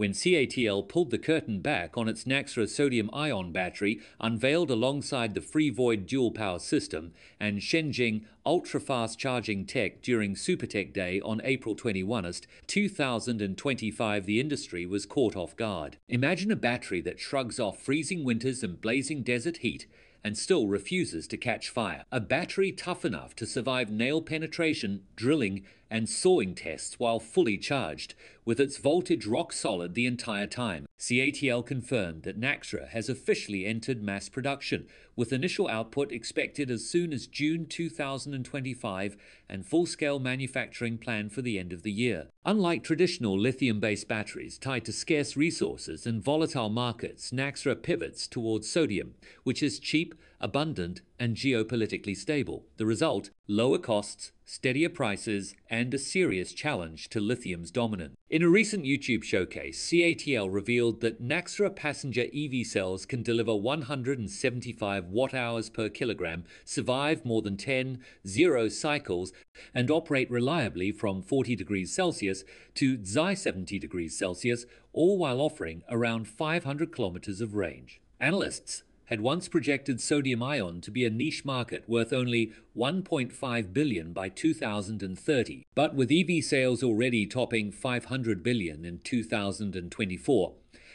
when CATL pulled the curtain back on its Naxtra sodium ion battery unveiled alongside the Freevoy dual power system and Shenxing ultra-fast charging tech during Supertech Day on April 21st, 2025 the industry was caught off guard. Imagine a battery that shrugs off freezing winters and blazing desert heat and still refuses to catch fire. A battery tough enough to survive nail penetration, drilling, and sawing tests while fully charged, with its voltage rock solid the entire time. CATL confirmed that Naxtra has officially entered mass production, with initial output expected as soon as June 2025 and full scale manufacturing planned for the end of the year. Unlike traditional lithium based batteries tied to scarce resources and volatile markets, Naxtra pivots towards sodium, which is cheap, abundant, and geopolitically stable. The result lower costs, steadier prices, and a serious challenge to lithium's dominance. In a recent YouTube showcase, CATL revealed that Naxtra passenger EV cells can deliver 175 watt hours per kilogram, survive more than 10 zero cycles, and operate reliably from 40 degrees Celsius to Xi 70 degrees Celsius, all while offering around 500 kilometers of range. Analysts had once projected sodium ion to be a niche market worth only 1.5 billion by 2030, but with EV sales already topping 500 billion in 2024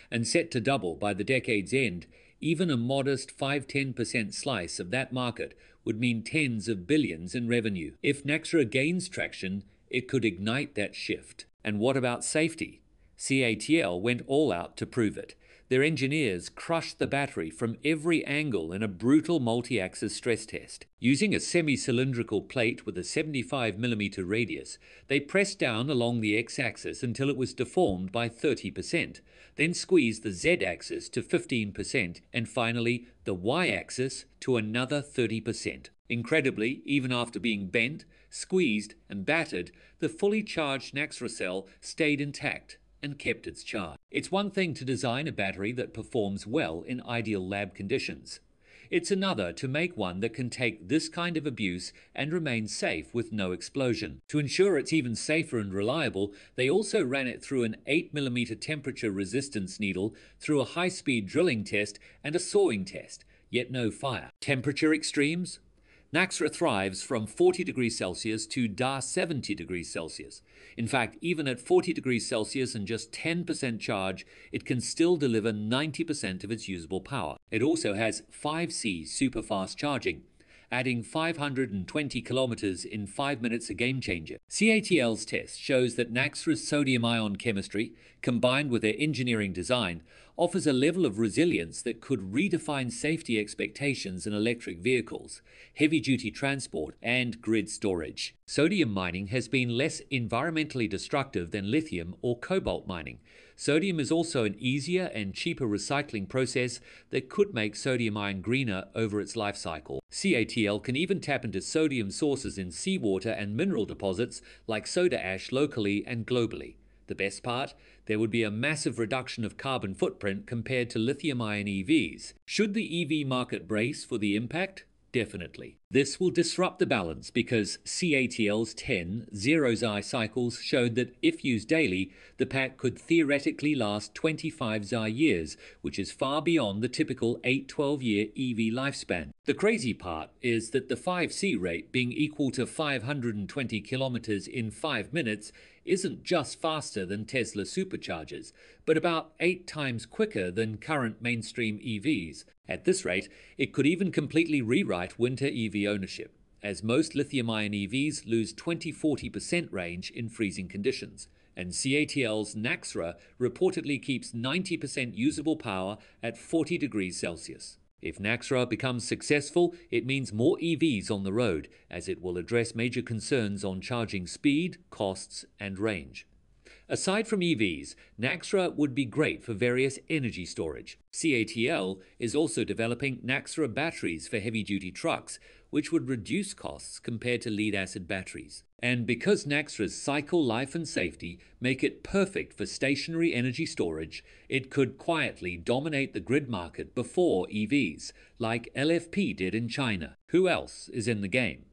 and set to double by the decade's end, even a modest 5-10% slice of that market would mean tens of billions in revenue. If Naxtra gains traction, it could ignite that shift. And what about safety? CATL went all out to prove it. Their engineers crushed the battery from every angle in a brutal multi axis stress test. Using a semi cylindrical plate with a 75mm radius, they pressed down along the x axis until it was deformed by 30%, then squeezed the z axis to 15%, and finally the y axis to another 30%. Incredibly, even after being bent, squeezed, and battered, the fully charged Naxtra cell stayed intact and kept its charge. It's one thing to design a battery that performs well in ideal lab conditions. It's another to make one that can take this kind of abuse and remain safe with no explosion. To ensure it's even safer and reliable, they also ran it through an 8mm temperature resistance needle, through a high speed drilling test, and a sawing test, yet no fire. Temperature extremes? Naxtra thrives from 40 degrees Celsius to DA 70 degrees Celsius. In fact, even at 40 degrees Celsius and just 10% charge, it can still deliver 90% of its usable power. It also has 5C super fast charging, adding 520 kilometers in 5 minutes a game changer. CATL's test shows that Naxtra's sodium ion chemistry, combined with their engineering design, offers a level of resilience that could redefine safety expectations in electric vehicles, heavy duty transport, and grid storage. Sodium mining has been less environmentally destructive than lithium or cobalt mining. Sodium is also an easier and cheaper recycling process that could make sodium ion greener over its life cycle. CATL can even tap into sodium sources in seawater and mineral deposits like soda ash locally and globally. The best part? There would be a massive reduction of carbon footprint compared to lithium ion EVs. Should the EV market brace for the impact? Definitely. This will disrupt the balance because CATL's 10 zero Xi cycles showed that if used daily, the pack could theoretically last 25 Xi years, which is far beyond the typical 8 12 year EV lifespan. The crazy part is that the 5C rate being equal to 520 kilometers in 5 minutes isn't just faster than Tesla superchargers, but about 8 times quicker than current mainstream EVs. At this rate, it could even completely rewrite winter EV ownership, as most lithium ion EVs lose 20 40% range in freezing conditions. And CATL's Naxtra reportedly keeps 90% usable power at 40 degrees Celsius. If Naxtra becomes successful, it means more EVs on the road, as it will address major concerns on charging speed, costs, and range. Aside from EVs, Naxtra would be great for various energy storage. CATL is also developing Naxtra batteries for heavy duty trucks, which would reduce costs compared to lead acid batteries. And because Naxtra's cycle life and safety make it perfect for stationary energy storage, it could quietly dominate the grid market before EVs, like LFP did in China. Who else is in the game?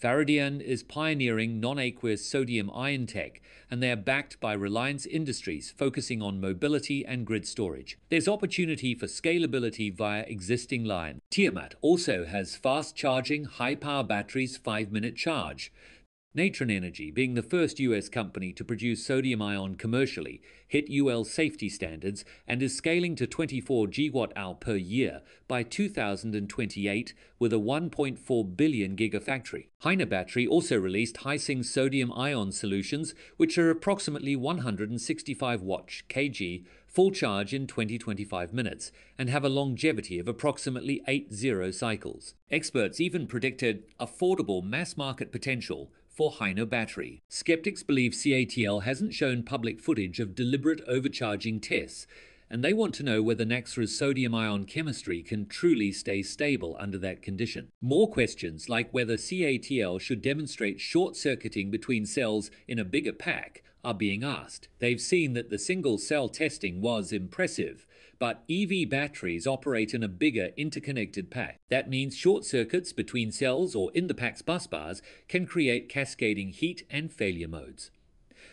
Faradion is pioneering non aqueous sodium ion tech, and they are backed by Reliance Industries, focusing on mobility and grid storage. There's opportunity for scalability via existing line. Tiamat also has fast charging, high power batteries, 5 minute charge. Natron Energy, being the first US company to produce sodium ion commercially, hit UL safety standards and is scaling to 24 gigawatt hour per year by 2028 with a 1.4 billion gigafactory. HiNa Battery also released Heising sodium ion solutions, which are approximately 165 watt kg full charge in 20-25 minutes and have a longevity of approximately 80 cycles. Experts even predicted affordable mass market potential for HiNa battery. Skeptics believe CATL hasn't shown public footage of deliberate overcharging tests, and they want to know whether Naxtra's sodium ion chemistry can truly stay stable under that condition. More questions, like whether CATL should demonstrate short circuiting between cells in a bigger pack, are being asked. They've seen that the single cell testing was impressive, but EV batteries operate in a bigger interconnected pack. That means short circuits between cells or in the pack's bus bars can create cascading heat and failure modes.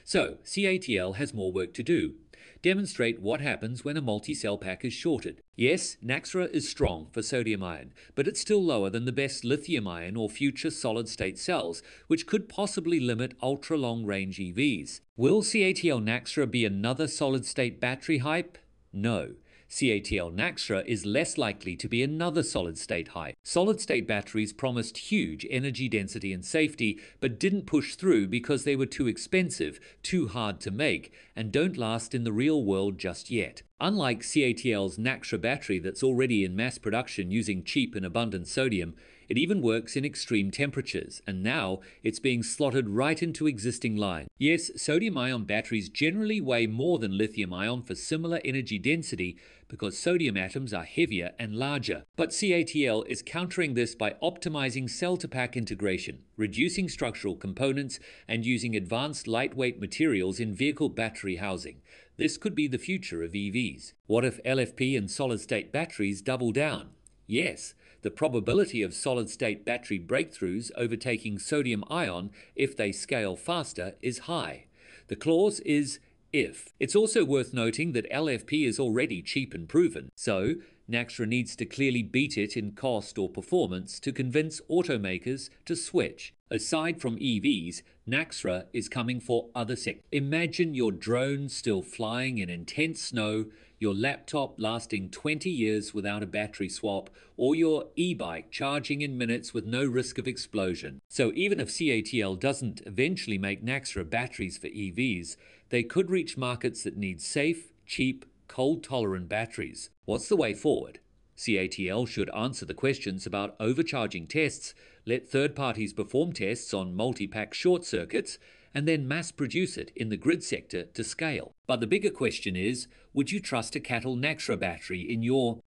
So, CATL has more work to do. Demonstrate what happens when a multi-cell pack is shorted. Yes, Naxtra is strong for sodium ion, but it's still lower than the best lithium ion or future solid-state cells, which could possibly limit ultra-long range EVs. Will CATL Naxtra be another solid-state battery hype? No. CATL Naxtra is less likely to be another solid state high. Solid state batteries promised huge energy density and safety, but didn't push through because they were too expensive, too hard to make, and don't last in the real world just yet. Unlike CATL's Naxtra battery that's already in mass production using cheap and abundant sodium, it even works in extreme temperatures, and now it's being slotted right into existing lines. Yes, sodium ion batteries generally weigh more than lithium ion for similar energy density because sodium atoms are heavier and larger. But CATL is countering this by optimizing cell to pack integration, reducing structural components, and using advanced lightweight materials in vehicle battery housing. This could be the future of EVs. What if LFP and solid state batteries double down? Yes, the probability of solid state battery breakthroughs overtaking sodium ion if they scale faster is high. The clause is if. It's also worth noting that LFP is already cheap and proven, so Naxtra needs to clearly beat it in cost or performance to convince automakers to switch. Aside from EVs, Naxtra is coming for other sectors. Imagine your drone still flying in intense snow your laptop lasting 20 years without a battery swap, or your e bike charging in minutes with no risk of explosion. So, even if CATL doesn't eventually make Naxtra batteries for EVs, they could reach markets that need safe, cheap, cold tolerant batteries. What's the way forward? CATL should answer the questions about overcharging tests, let third parties perform tests on multi pack short circuits, and then mass produce it in the grid sector to scale. But the bigger question is would you trust a CATL Naxtra battery in your